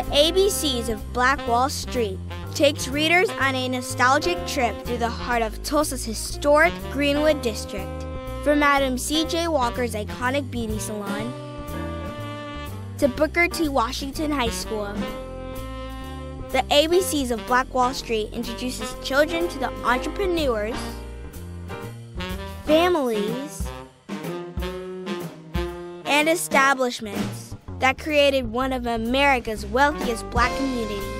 The ABCs of Black Wall Street takes readers on a nostalgic trip through the heart of Tulsa's historic Greenwood District. From Madam C.J. Walker's iconic beauty salon to Booker T. Washington High School, the ABCs of Black Wall Street introduces children to the entrepreneurs, families, and establishments that created one of America's wealthiest black communities.